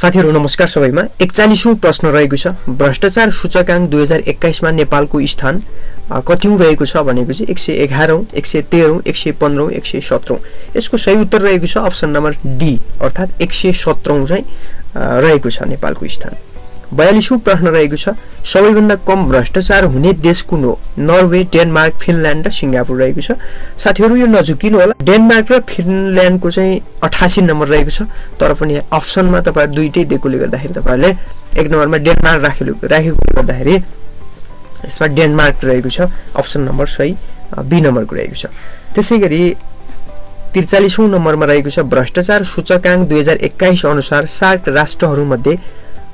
साथीहरू नमस्कार सबैमा। एकचालिसौँ प्रश्न रहेको छ। भ्रष्टाचार सूचकाङ्क दुई हजार एक्काइसमा नेपालको स्थान कति रहेको छ भनेको चाहिँ एक सय एघारौँ एक सय तेह्रौँ एक सय पन्ध्रौँ एक सय सत्रौँ यसको सही उत्तर रहेको छ अप्सन नम्बर डी अर्थात् एक सय सत्रौँ चाहिँ रहेको छ नेपालको स्थान। बयालिसौँ प्रश्न रहेको छ। सबैभन्दा कम भ्रष्टाचार हुने देश कुन हो? नर्वे डेनमार्क फिनल्यान्ड र सिङ्गापुर रहेको छ। साथीहरू यो नझुकिनु होला। डेनमार्क र फिनल्यान्डको चाहिँ अठासी नम्बर रहेको छ। तर पनि अप्सनमा तपाईँहरू दुइटै दिएकोले गर्दाखेरि तपाईँहरूले एक नम्बरमा डेनमार्क राखेको राखेकोले गर्दाखेरि यसमा डेनमार्क रहेको छ। अप्सन नम्बर सही बी नम्बरको रहेको छ। त्यसै गरी त्रिचालिसौँ नम्बरमा रहेको छ। भ्रष्टाचार सूचकाङ्क दुई हजार एक्काइस अनुसार सार्क राष्ट्रहरूमध्ये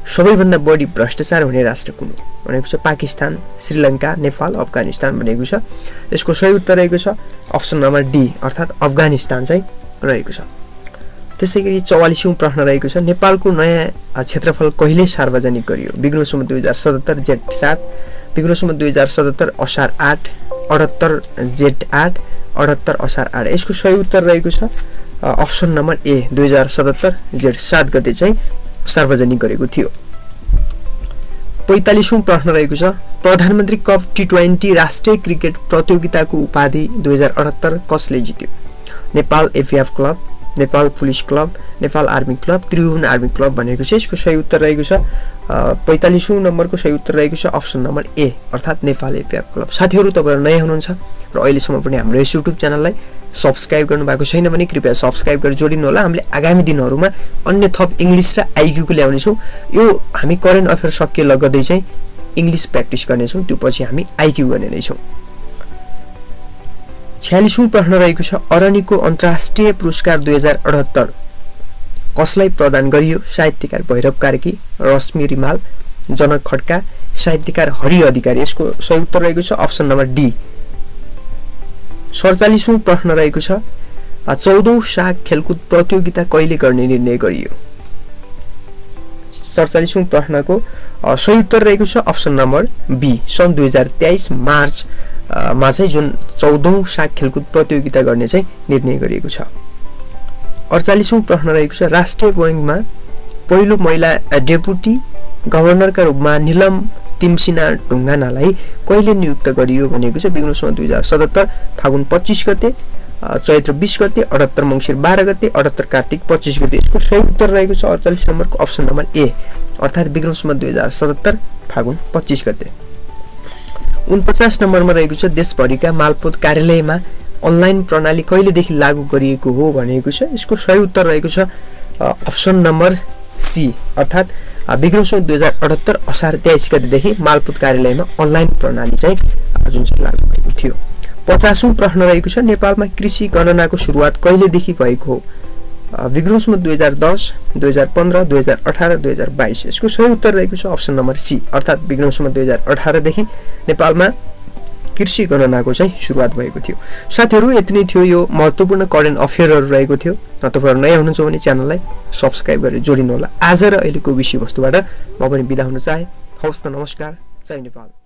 सबैभन्दा बढी भ्रष्टाचार हुने राष्ट्र कुन हो। भनेको छ पाकिस्तान श्रीलङ्का नेपाल अफगानिस्तान भनेको छ। यसको सही उत्तर रहेको छ अप्सन नम्बर डी अर्थात् अफगानिस्तान चाहिँ रहेको छ। त्यसै गरी चौवालिसौँ प्रश्न रहेको छ नेपालको नयाँ क्षेत्रफल कहिले सार्वजनिक गरियो? विग्रोसम्म दुई हजार सतहत्तर जेठ सात विग्रोसम्म दुई हजार सतहत्तर असार आठ अठहत्तर जेठ आठ अठहत्तर असार आठ। यसको सही उत्तर रहेको छ अप्सन नम्बर ए दुई हजार सतहत्तर जेठ सात गते चाहिँ सार्वजनिक गरेको थियो। पैँतालिसौँ प्रश्न रहेको छ प्रधानमन्त्री कप टी ट्वेन्टी राष्ट्रिय क्रिकेट प्रतियोगिताको उपाधि दुई हजार अठहत्तर कसले जित्यो? Nepal APF club Nepal police club Nepal army club Tribhuvan army club भनेको छ यसको सही उत्तर रहेको छ। पैँतालिसौँ नम्बरको सही उत्तर रहेको छ अप्सन नम्बर ए अर्थात् नेपाल एपिएफ क्लब। साथीहरू तपाईँहरू नयाँ हुनुहुन्छ र अहिलेसम्म पनि हाम्रो यस युट्युब च्यानललाई सब्सक्राइब गर्नुभएको छैन भने कृपया सब्सक्राइब गरेर जोडिनु होला। हामीले आगामी दिनहरूमा अन्य थप इङ्ग्लिस र आइक्यूको ल्याउनेछौँ यो हामी करेन्ट अफेयर सकिए लगत्तै चाहिँ इङ्ग्लिस प्र्याक्टिस गर्नेछौँ। त्यो पछि हामी आइक्यू गर्ने नै छौँ। छ्यालिसौँ प्रश्न रहेको छ अरणीको अन्तर्राष्ट्रिय पुरस्कार दुई हजार अठहत्तर कसलाई प्रदान गरियो? साहित्यकार भैरव कार्की रश्मि रिमाल जनक खड्का साहित्यकार हरि अधिकारी। यसको सही उत्तर रहेको छ अप्सन नम्बर डी। सडचालिसौँ प्रश्न रहेको छ चौधौँ साग खेलकुद प्रतियोगिता कहिले गर्ने निर्णय गरियो? सडचालिसौँ प्रश्नको सही उत्तर रहेको छ अप्सन नम्बर बी सन् दुई हजार तेइस मार्चमा चाहिँ जुन चौधौँ साग खेलकुद प्रतियोगिता गर्ने चाहिँ निर्णय गरिएको छ। अडचालिसौँ प्रश्न रहेको छ राष्ट्रिय बैङ्कमा पहिलो महिला डेपुटी गभर्नरका रूपमा निलम तिमसिना ढुङ्गानालाई कहिले नियुक्त गरियो भनेको चाहिँ विघ्नोसम्म दुई हजार सतहत्तर फागुन पच्चिस गते चैत्र बिस गते अठहत्तर मङ्सिर बाह्र गते अठहत्तर कार्तिक पच्चिस गते। यसको सही उत्तर रहेको छ अडचालिस नम्बरको अप्सन नम्बर ए अर्थात् विक्रमसम्म दुई हजार सतहत्तर फागुन पच्चिस गते। उनपचास नम्बरमा रहेको छ देशभरिका मालपोत कार्यालयमा अनलाइन प्रणाली कहिलेदेखि लागू गरिएको हो भनेको छ। यसको सही उत्तर रहेको छ अप्सन नम्बर सी अर्थात् विक्रमसम्म दुई हजार अठहत्तर असार तेइस गतिदेखि मालपुत कार्यालयमा अनलाइन प्रणाली चाहिँ जुन चाहिँ लागू भएको थियो। पचासौँ प्रश्न रहेको छ नेपालमा कृषि गणनाको सुरुवात कहिलेदेखि भएको हो? विक्रमसम्म दुई हजार दस दुई हजार पन्ध्र दुई हजार अठार दुई हजार बाइस। यसको सही उत्तर रहेको छ अप्सन नम्बर सी अर्थात् विक्रमसम्म दुई हजार अठारदेखि नेपालमा कृषि गणनाको चाहिँ सुरुवात भएको थियो। साथीहरू यति नै थियो यो महत्त्वपूर्ण करेन्ट अफेयरहरू रहेको थियो। तपाईँहरू नयाँ हुनुहुन्छ भने च्यानललाई सब्सक्राइब गरेर जोडिनु होला आज र अहिलेको विषयवस्तुबाट म पनि बिदा हुन चाहेँ। हवस् त नमस्कार। जय नेपाल।